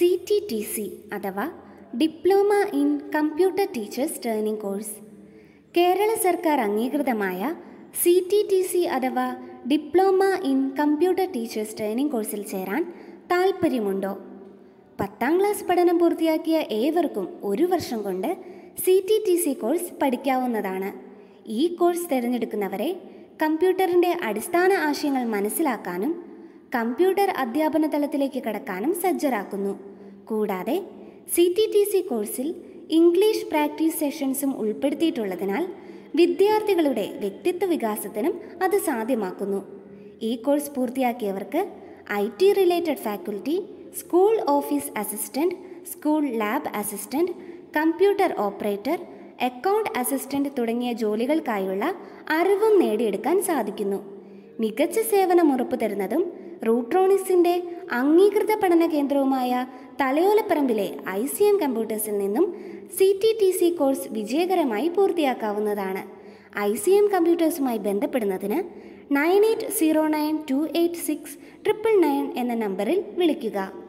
അഥവാ diploma in computer teachers training course Kerala സർക്കാർ അംഗീകൃതമായ സി ടി ടി സി അഥവാ diploma in computer teachers training കോഴ്സിൽ ചേരാൻ താൽപ്പര്യമുണ്ടോ? പത്താം ക്ലാസ് പഠനം പൂർത്തിയാക്കിയ ഏവർക്കും ഒരു വർഷം കൊണ്ട് C T T C course പഠിക്കാവുന്നതാണ്. ഈ കോഴ്സ് തിരഞ്ഞെടുക്കുന്നവരെ കമ്പ്യൂട്ടറിന്റെ അടിസ്ഥാന ആശയങ്ങൾ മനസ്സിലാക്കാനും കമ്പ്യൂട്ടർ അധ്യാപന തലത്തിലേക്ക് കടക്കാനും സജ്ജരാക്കുന്നു. കൂടാതെ സി ടി ടി സി കോഴ്സിൽ ഇംഗ്ലീഷ് പ്രാക്ടീസ് സെഷൻസും ഉൾപ്പെടുത്തിയിട്ടുള്ളതിനാൽ വിദ്യാർത്ഥികളുടെ വ്യക്തിത്വ വികാസത്തിനും അത് സാധ്യമാക്കുന്നു. ഈ course പൂർത്തിയാക്കിയവർക്ക് I T related faculty school office assistant school lab assistant computer operator account assistant തുടങ്ങിയ ജോലികൾക്കായുള്ള അറിവും നേടിയെടുക്കാൻ സാധിക്കുന്നു. മികച്ച സേവനം ഉറപ്പുതരുന്നതും റൂട്രോണിക്സിന്റെ അംഗീകൃത പഠന കേന്ദ്രവുമായ തലയോലപ്പറമ്പിലെ ഐ സി എം കമ്പ്യൂട്ടേഴ്സിൽ നിന്നും C T T C course വിജയകരമായി പൂർത്തിയാക്കാവുന്നതാണ്. ഐ സി എം കമ്പ്യൂട്ടേഴ്സുമായി ബന്ധപ്പെടുന്നതിന് nine eight zero nine two eight six triple nine എന്ന നമ്പറിൽ വിളിക്കുക.